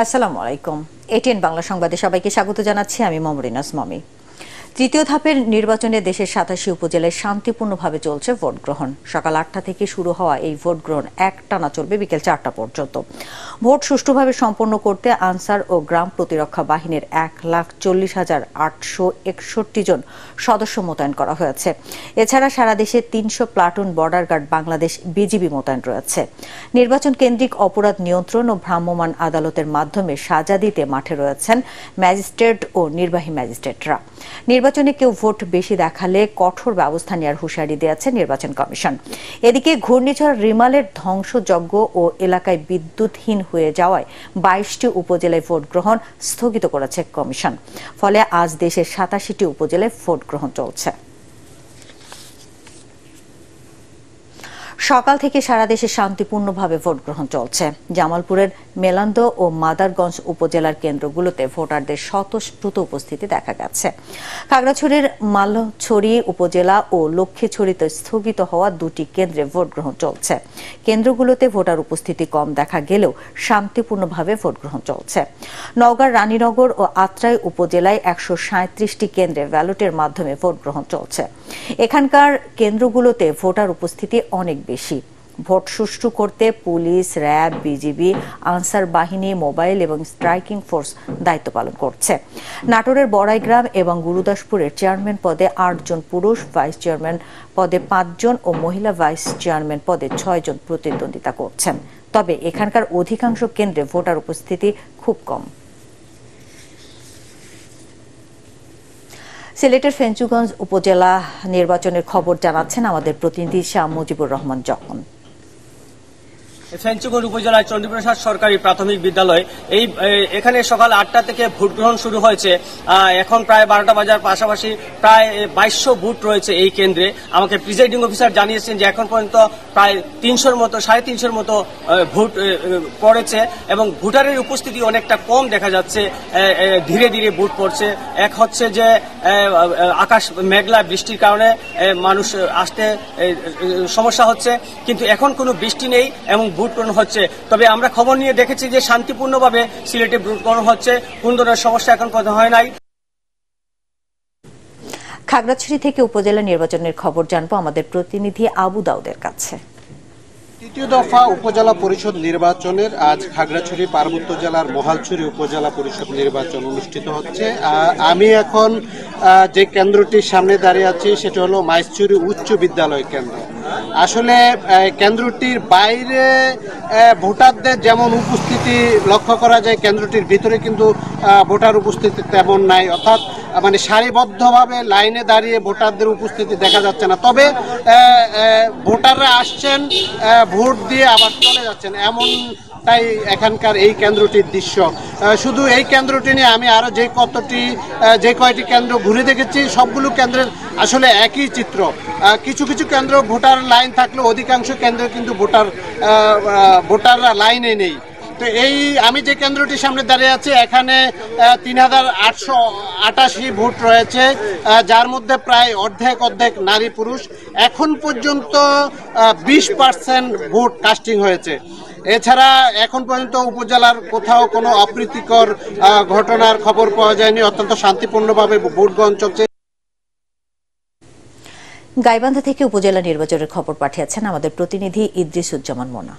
আসসালামু আলাইকুম। এটিএন বাংলা সংবাদে সবাইকে স্বাগত জানাচ্ছি। আমি মমরিনাস মমি। তৃতীয় ধাপের নির্বাচনে দেশের সাতাশি উপজেলায় শান্তিপূর্ণভাবে চলছে ভোট গ্রহণ। সকাল আটটা থেকে শুরু হওয়া এই ভোট গ্রহণ এক টানা চলবে বিকেল চারটা পর্যন্ত। ভোট সুষ্ঠুভাবে সম্পন্ন করতে আনসার ও গ্রাম প্রতিরক্ষা বাহিনীর এক লাখ চল্লিশ হাজার আটশো একষট্টি জন সদস্য মোতায়েন করা হয়েছে। এছাড়া সারা দেশে তিনশো platoon border guard Bangladesh BGB মোতায়েন রয়েছে। নির্বাচন কেন্দ্রিক অপরাধ নিয়ন্ত্রণ ও ভ্রাম্যমাণ আদালতের মাধ্যমে সাজা দিতে মাঠে রয়েছেন ম্যাজিস্ট্রেট ও নির্বাহী ম্যাজিস্ট্রেটরা। নির্বাচনে কেউ ভোট বেশি দেখালে কঠোর ব্যবস্থা নেওয়ার হুঁশিয়ারি দিয়েছে নির্বাচন কমিশন। এদিকে ঘূর্ণিঝড় রিমালের ধ্বংসযজ্ঞ ও এলাকায় বিদ্যুৎহীন হয়ে যাওয়ায় বাইশটি উপজেলায় ভোট গ্রহণ স্থগিত করেছে কমিশন। ফলে আজ দেশের সাতাশিটি উপজেলায় ভোট গ্রহণ চলছে। সকাল থেকে সারা দেশে শান্তিপূর্ণভাবে ভোট গ্রহণ চলছে। জামালপুরের মেলান্দ ও মাদারগঞ্জ উপজেলার কেন্দ্রগুলোতে ভোটারদের স্বতঃস্ফূর্ত উপস্থিতি দেখা গেছে। খাগড়াছড়ির মালছড়ি উপজেলা ও লক্ষ্মীছড়িতে স্থগিত হওয়া দুটি কেন্দ্রে ভোট গ্রহণ চলছে। কেন্দ্রগুলোতে ভোটার উপস্থিতি কম দেখা গেলেও শান্তিপূর্ণভাবে ভোট গ্রহণ চলছে। নওগাঁর রানীনগর ও আত্রাই উপজেলায় একশো সাঁত্রিশটি কেন্দ্রে ব্যালটের মাধ্যমে ভোট গ্রহণ চলছে। এখানকার কেন্দ্রগুলোতে ভোটার উপস্থিতি অনেক বেশি। ভোট সুষ্ঠু করতে পুলিশ, র্যাব, বিজিবি, আনসার বাহিনী, মোবাইল এবং স্ট্রাইকিং ফোর্স দায়িত্ব পালন করছে। নাটোরের বড়াইগ্রাম এবং গুরুদাসপুরের চেয়ারম্যান পদে আটজন পুরুষ, ভাইস চেয়ারম্যান পদে পাঁচজন ও মহিলা ভাইস চেয়ারম্যান পদে ছয়জন প্রতিদ্বন্দ্বিতা করছেন। তবে এখানকার অধিকাংশ কেন্দ্রে ভোটার উপস্থিতি খুব কম। সিলেটের ফেঞ্চুগঞ্জ উপজেলা নির্বাচনের খবর জানাচ্ছেন আমাদের প্রতিনিধি শাহ মুজিবুর রহমান যখন। ফেঞ্চুগঞ্জ উপজেলার চণ্ডীপ্রসাদ সরকারি প্রাথমিক বিদ্যালয়। এই এখানে সকাল আটটা থেকে ভোট গ্রহণ শুরু হয়েছে। এখন প্রায় বারোটা বাজার পাশাপাশি প্রায় বাইশশো ভোট রয়েছে এই কেন্দ্রে। আমাকে প্রিজাইডিং অফিসার জানিয়েছেন যে এখন পর্যন্ত প্রায় তিনশোর মতো, সাড়ে তিনশোর মতো ভোট পড়েছে এবং ভোটারের উপস্থিতি অনেকটা কম দেখা যাচ্ছে। ধীরে ধীরে ভোট পড়ছে। এক হচ্ছে যে আকাশ মেঘলা বৃষ্টির কারণে মানুষ আসতে সমস্যা হচ্ছে। কিন্তু এখন কোনো বৃষ্টি নেই এবং ভোট গ্রহণ হচ্ছে। তবে আমরা খবর নিয়ে দেখেছি যে শান্তিপূর্ণভাবে সিলেটে ভোট গ্রহণ হচ্ছে। কোন ধরনের সমস্যা এখন পর্যন্ত হয় নাই। খাগড়াছড়ি থেকে উপজেলা নির্বাচনের খবর জানব আমাদের প্রতিনিধি আবু দাউদের কাছে। তৃতীয় দফা উপজেলা পরিষদ নির্বাচনের আজ খাগড়াছড়ি পার্বত্য জেলার মহালছড়ি উপজেলা পরিষদ নির্বাচন অনুষ্ঠিত হচ্ছে। আমি এখন যে কেন্দ্রটির সামনে দাঁড়িয়ে আছি সেটা হলো মাইসচুরি উচ্চ বিদ্যালয় কেন্দ্র। আসলে কেন্দ্রটির বাইরে ভোটারদের যেমন উপস্থিতি লক্ষ্য করা যায়, কেন্দ্রটির ভিতরে কিন্তু ভোটার উপস্থিতি তেমন নাই। অর্থাৎ মানে সারিবদ্ধভাবে লাইনে দাঁড়িয়ে ভোটারদের উপস্থিতি দেখা যাচ্ছে না। তবে ভোটাররা আসছেন ভোট দিয়ে আবার চলে যাচ্ছেন। এমন তাই এখানকার এই কেন্দ্রটির দৃশ্য। শুধু এই কেন্দ্রটি নিয়ে আমি আরও যে কতটি যে কয়টি কেন্দ্র ঘুরে দেখেছি, সবগুলো কেন্দ্রের আসলে একই চিত্র। কিছু কিছু কেন্দ্র ভোটার লাইন থাকলেও অধিকাংশ কেন্দ্রে কিন্তু ভোটার ভোটাররা লাইনে নেই। তো এই আমি যে কেন্দ্রটির সামনে দাঁড়িয়ে আছি, এখানে তিন হাজার আটশো আটাশি ভোট রয়েছে যার মধ্যে প্রায় অর্ধেক অর্ধেক নারী পুরুষ। এখন পর্যন্ত বিশ পার্সেন্ট ভোট কাস্টিং হয়েছে। এছাড়া এখন পর্যন্ত উপজেলার কোথাও কোনো অপ্রীতিকর ঘটনার খবর পাওয়া যায়নি। অত্যন্ত শান্তিপূর্ণভাবে ভোট গ্রহণ চলছে। গাইবান্ধা থেকে উপজেলা নির্বাচনের খবর পাঠিয়েছেন আমাদের প্রতিনিধি ইদ্রিসুজ্জামান মোনা।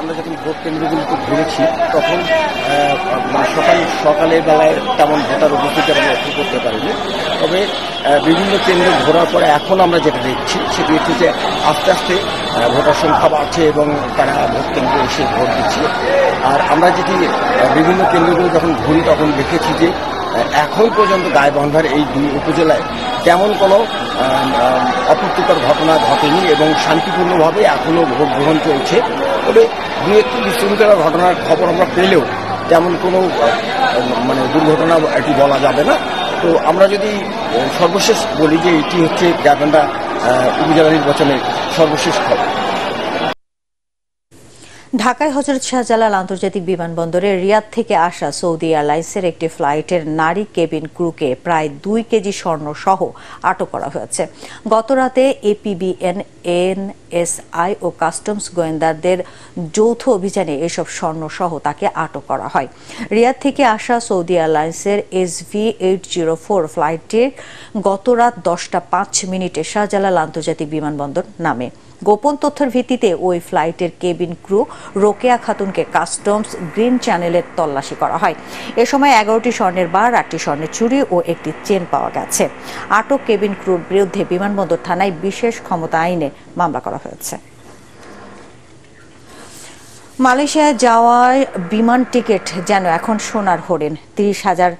আমরা যখন ভোট কেন্দ্রগুলিতে ঘুরেছি তখন মানে সকাল সকালের বেলায় তেমন ভোটার উপস্থিতি আমরা লক্ষ্য করতে পারিনি। তবে বিভিন্ন কেন্দ্রে ঘোরার পরে এখন আমরা যেটা দেখছি সেটি হচ্ছে যে আস্তে আস্তে ভোটার সংখ্যা বাড়ছে এবং তারা ভোট কেন্দ্রে এসে ভোট দিচ্ছে। আর আমরা যেটি বিভিন্ন কেন্দ্রগুলো যখন ঘুরি তখন দেখেছি যে এখন পর্যন্ত গায়েবান্ধার এই দুই উপজেলায় তেমন কোনো অপ্রীতিকর ঘটনা ঘটেনি এবং শান্তিপূর্ণভাবে এখনও ভোট গ্রহণ চলছে। তবে দু একটি বিশৃঙ্খলা ঘটনার খবর আমরা পেলেও তেমন কোনো মানে দুর্ঘটনা এটি বলা যাবে না। তো আমরা যদি সর্বশেষ বলি যে এটি হচ্ছে গাইবান্ধা উপজেলা নির্বাচনের সর্বশেষ খবর। ঢাকায় হজরত শাহজালাল আন্তর্জাতিক বিমানবন্দরে রিয়াদ থেকে আসা সৌদি এয়ারলাইন্সের একটি ফ্লাইটের নারী কেবিন ক্রুকে প্রায় দুই কেজি স্বর্ণ সহ আটক করা হয়েছে। গতরাতে এপিবিএন এনএসআই ও কাস্টমস গোয়েন্দাদের যৌথ অভিযানে এসব স্বর্ণ সহ তাকে আটক করা হয়। রিয়াদ থেকে আসা সৌদি এয়ারলাইন্সের এসভি এইট জিরো ফোর ফ্লাইটটির গত রাত দশটা পাঁচ মিনিটে শাহজালাল আন্তর্জাতিক বিমানবন্দর নামে। গোপন তথ্যের ভিত্তিতে ওই ফ্লাইটের কেবিন ক্রু রোকেয়া খাতুনকে কাস্টমস গ্রিন চ্যানেলের তল্লাশি করা হয়। এ সময় এগারোটি স্বর্ণের বার, আটটি স্বর্ণের চুরি ও একটি চেন পাওয়া গেছে। আটক কেবিন ক্রুর বিরুদ্ধে বিমানবন্দর থানায় বিশেষ ক্ষমতা আইনে মামলা করা হয়েছে। মালয়েশিয়ায় যাওয়ার বিমান টিকিট যেন এখন সোনার হরিণ। তিরিশ হাজার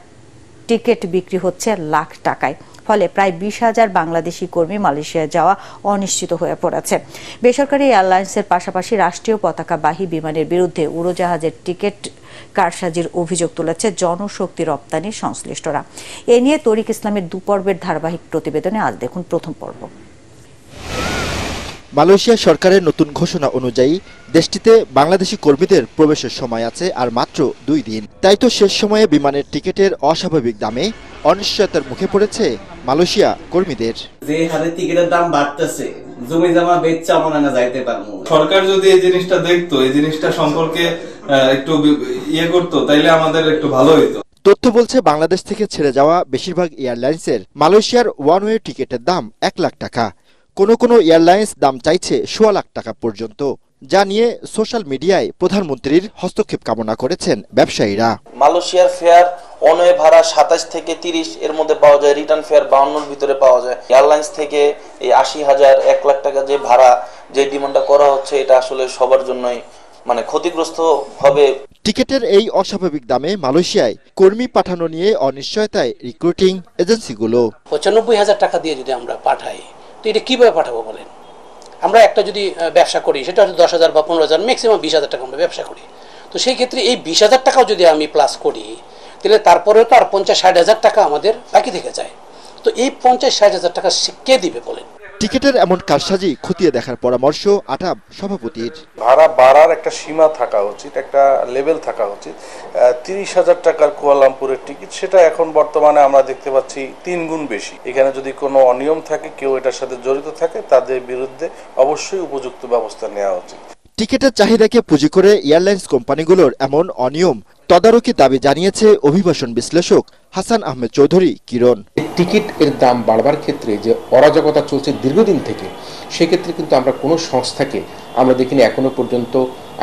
টিকিট বিক্রি হচ্ছে লাখ টাকায়। ফলে প্রায় বিশ হাজার বাংলাদেশি কর্মী মালয়েশিয়া যাওয়া অনিশ্চিত হয়ে পড়েছে। বেসরকারি এয়ারলাইন্সের পাশাপাশি রাষ্ট্রীয় পতাকাবাহী বিমানের বিরুদ্ধে উড়োজাহাজের টিকিট কারসাজির অভিযোগ তুলেছে জনশক্তি রপ্তানি সংশ্লিষ্টরা। এ নিয়ে তরিক ইসলামের দুপর্বের ধারাবাহিক প্রতিবেদনে আজ দেখুন প্রথম পর্ব। মালয়েশিয়া সরকারের নতুন ঘোষণা অনুযায়ী দেশটিতে বাংলাদেশি কর্মীদের প্রবেশের সময় আছে আর মাত্র দুই দিন। তাই তো শেষ সময়ে বিমানের টিকিটের অস্বাভাবিক দামে অনিশ্চয়তার মুখে পড়েছে মালয়েশিয়া কর্মীদের। যে হারে টিকিটের দাম বাড়তেছে জমি জমা বেচা মনে না যাইতে পারব। সরকার যদি এই জিনিসটা দেখতো এই জিনিসটা সম্পর্কে একটু ইয়ে করতো তাইলে আমাদের একটু ভালো হইতো। তথ্য বলছে বাংলাদেশ থেকে ছেড়ে যাওয়া বেশিরভাগ এয়ারলাইন্সের মালয়েশিয়ার ওয়ান ওয়ে টিকিটের দাম এক লাখ টাকা। কোনো কোনো এয়ারলাইন্স দাম চাইছে সোয়া লাখ টাকা পর্যন্ত যা নিয়ে সোশ্যাল মিডিয়ায় প্রধানমন্ত্রীর হস্তক্ষেপ কামনা করেছেন ব্যবসায়ীরা। মালয়েশিয়ার ফেয়ার অনওয়ে ভাড়া সাতাশ থেকে তিরিশ এর মধ্যে পাওয়া যায় রিটার্ন ফেয়ার বাউন্নর ভিতরে পাওয়া যায়। এয়ারলাইন্স থেকে এই আশি হাজার এক লাখ টাকা যে ভাড়া যে ডিমান্ডটা করা হচ্ছে এটা আসলে সবার জন্যই মানে ক্ষতিগ্রস্ত হবে। টিকিটের এই অস্বাভাবিক দামে মালয়েশিয়ায় কর্মী পাঠানো নিয়ে অনিশ্চয়তায় রিক্রুটিং এজেন্সিগুলো। পঁচানব্বই হাজার টাকা দিয়ে যদি আমরা পাঠাই তো এটা কীভাবে পাঠাবো বলেন? আমরা একটা যদি ব্যবসা করি, সেটা হচ্ছে দশ হাজার বা পনেরো হাজার ম্যাক্সিমাম বিশ হাজার টাকা আমরা ব্যবসা করি। তো সেই ক্ষেত্রে এই বিশ হাজার টাকাও যদি আমি প্লাস করি, তাহলে তারপরেও তো আর পঞ্চাশ ষাট হাজার টাকা আমাদের বাকি থেকে যায়। তো এই পঞ্চাশ ষাট হাজার টাকা কে দিবে বলেন? টিকিটের এমন কারসাজি খতিয়ে দেখার পরামর্শ আটাব সভাপতির। ভাড়া বাড়ার একটা সীমা থাকা উচিত একটা লেভেল থাকা উচিত। তিরিশ হাজার টাকার কুয়ালামপুরের টিকিট সেটা এখন বর্তমানে আমরা দেখতে পাচ্ছি তিন গুণ বেশি। এখানে যদি কোনো অনিয়ম থাকে কেউ এটার সাথে জড়িত থাকে তাদের বিরুদ্ধে অবশ্যই উপযুক্ত ব্যবস্থা নেওয়া উচিত। টিকিটের চাহিদাকে পুঁজি করে এয়ারলাইন্স কোম্পানিগুলোর এমন অনিয়ম তদারকি দাবি জানিয়েছে অভিবাসন বিশ্লেষক হাসান আহমেদ চৌধুরী কিরণ। টিকিট এর দাম বাড়বার ক্ষেত্রে যে অরাজকতা চলছে দীর্ঘদিন থেকে, সেক্ষেত্রে কিন্তু আমরা কোনো সংস্থাকে আমরা দেখিনি এখনও পর্যন্ত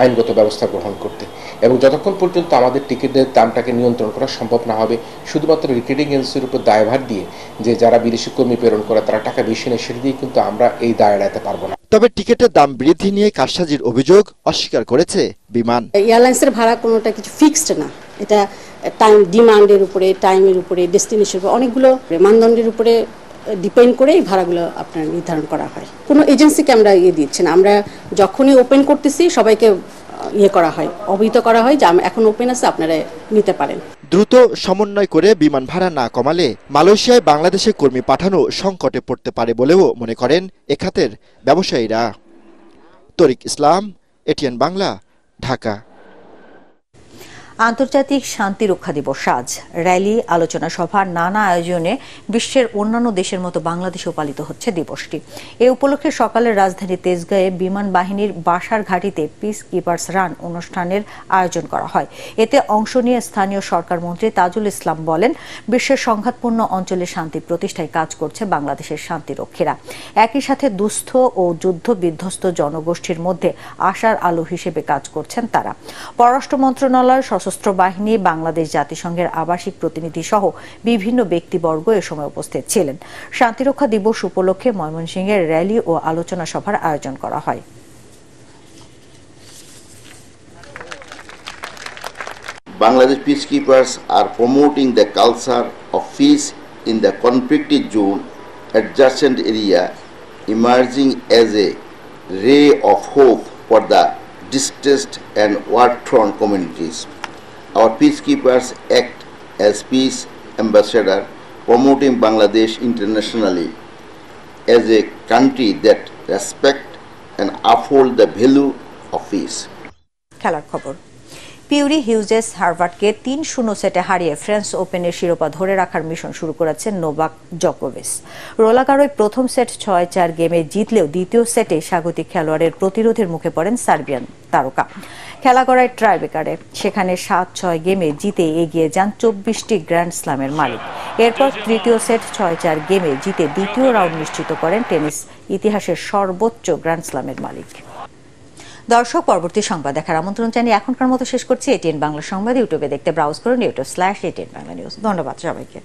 আইনগত ব্যবস্থা গ্রহণ করতে। এবং যতক্ষণ পর্যন্ত আমাদের টিকিটের দামটাকে নিয়ন্ত্রণ করা সম্ভব না হবে, শুধুমাত্র রিক্রুটিং এজেন্সির উপর দায়ভার দিয়ে যে যারা বিদেশি কর্মী প্রেরণ করে, তারা টাকা বেশি নেয়, সেটা দিয়ে কিন্তু আমরা এই দায় এড়াতে পারব না। তবে টিকিটের দাম বৃদ্ধি নিয়ে কারসাজির অভিযোগ অস্বীকার করেছে বিমান। এয়ারলাইন্সের ভাড়া কোনোটা কিছু ফিক্সড না। এটা টাইম ডিমান্ডের উপরে টাইমের উপরে ডেস্টিনেশনের উপরে, অনেকগুলো মানদণ্ডের উপরে ডিপেন্ড করে এই ভাড়াগুলো আপনার নির্ধারণ করা হয়। কোনো এজেন্সিকে আমরা ইয়ে দিচ্ছি না। আমরা যখনই ওপেন করতেছি, সবাইকে ইয়ে করা হয়, অবহিত করা হয়, যে এখন ওপেন আছে, আপনারা নিতে পারেন। দ্রুত সমন্বয় করে বিমান ভাড়া না কমালে মালয়েশিয়ায় বাংলাদেশে কর্মী পাঠানো সংকটে পড়তে পারে বলেও মনে করেন এখাতের ব্যবসায়ীরা। তরিক ইসলাম, এটিএন বাংলা, ঢাকা। আন্তর্জাতিক শান্তি রক্ষা দিবস আজ। র্যালি, আলোচনা সভা, নানা আয়োজনে বিশ্বের অন্যান্য দেশের মতো বাংলাদেশেও পালিত হচ্ছে দিবসটি। এ উপলক্ষে সকালে রাজধানী তেজগাঁয়ে বিমান বাহিনীর বাসার ঘাটিতে পিস কিপার্স রান অনুষ্ঠানের আয়োজন করা হয়। এতে অংশ নিয়ে স্থানীয় সরকার মন্ত্রী তাজুল ইসলাম বলেন, বিশ্বের সংঘাতপূর্ণ অঞ্চলে শান্তি প্রতিষ্ঠায় কাজ করছে বাংলাদেশের শান্তিরক্ষীরা। একই সাথে দুস্থ ও যুদ্ধ বিধ্বস্ত জনগোষ্ঠীর মধ্যে আশার আলো হিসেবে কাজ করছেন তারা। পররাষ্ট্র মন্ত্রণালয়, সশস্ত্র সশস্ত্র বাহিনী, বাংলাদেশ জাতিসংঘের আবাসিক প্রতিনিধি সহ বিভিন্ন ব্যক্তিবর্গ এ সময় উপস্থিত ছিলেন। শান্তিরক্ষা দিবস উপলক্ষে ময়মনসিংহের র্যালি ও আলোচনা সভার আয়োজন করা হয়। Bangladesh peacekeepers are promoting the culture of peace in the conflicted zone adjacent area emerging as a ray of hope for the distressed and war front communities Our peacekeepers act as peace ambassador, promoting Bangladesh internationally as a country that respect and uphold the value of peace. খেলার খবর puree Hughes হার্ভার্ডকে তিন শূন্য সেটে হারিয়ে French ওপেনের শিরোপা ধরে রাখার মিশন শুরু করেছেন নোভাক জকোভিচ। রোলাগারোয় প্রথম সেট ছয় চার গেমে জিতলেও দ্বিতীয় সেটে স্বাগতিক খেলোয়াড়ের প্রতিরোধের মুখে পড়েন সার্বিয়ান তারকা। খেলা করায় ট্রাইবেকারে। সেখানে সাত ছয় গেমে জিতে এগিয়ে যান চব্বিশটি গ্র্যান্ড স্লামের মালিক। এরপর তৃতীয় সেট ছয় চার গেমে জিতে দ্বিতীয় রাউন্ড নিশ্চিত করেন টেনিস ইতিহাসের সর্বোচ্চ গ্র্যান্ড স্লামের মালিক। দর্শক, পরবর্তী সংবাদ দেখার আমন্ত্রণ জানিয়ে এখনকার মতো শেষ করছি এটিএন বাংলা সংবাদ, ইউটিউবে দেখতে ব্রাউজ করুন YouTube slash ATN Bangla news ধন্যবাদ সবাইকে।